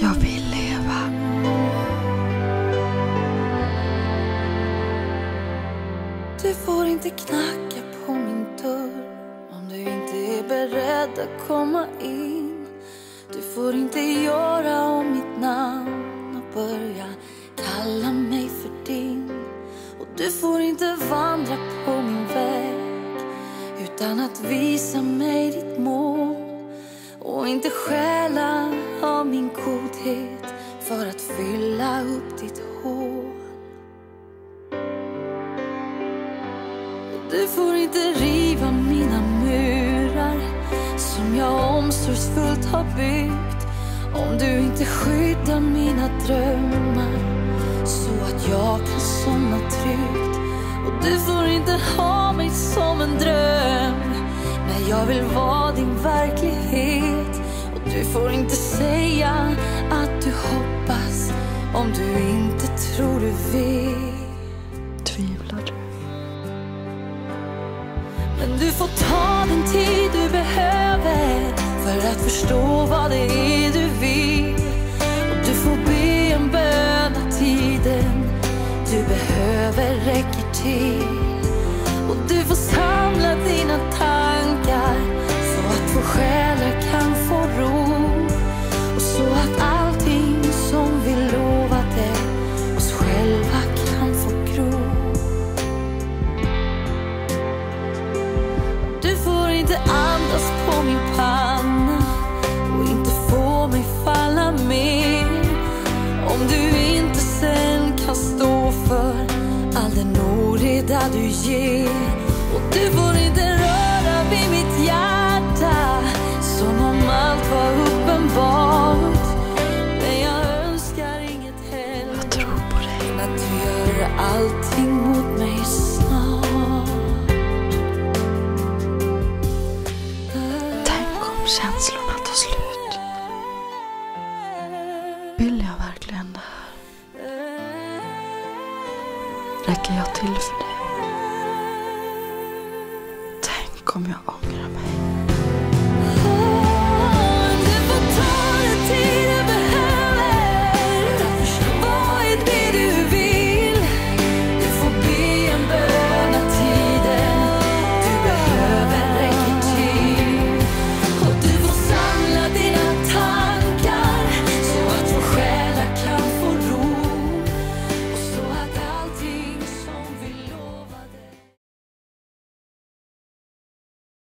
Jag vill leva. Du får inte knacka på min dörr om du inte är beredd att komma in. Du får inte göra om mitt namn och börja kalla mig för din. Och du får inte vandra på min väg utan att visa mig ditt mål och inte stjäla min godhet för att fylla upp ditt hål. Du får inte riva mina murar som jag omsorgsfullt har byggt om du inte skyddar mina drömmar så att jag kan somna tryggt. Och du får inte ha mig som en dröm Men jag vill vara din verklighet. Du får inte säga att du hoppas om du inte tror du vet. Tvivlar du? Men du får ta den tid du behöver för att förstå vad det är du vill. Och du får be en bön att tiden du behöver räcker till. Att allting som vi lovade oss själva kan få gro. Du får inte andas på min panna och inte få mig falla mer om du inte sen kan stå för all den oreda du ger. Gör allting mot mig snart. Tänk om känslorna tar slut. Vill jag verkligen det här? Räcker jag till för dig? Tänk om jag ångrar mig?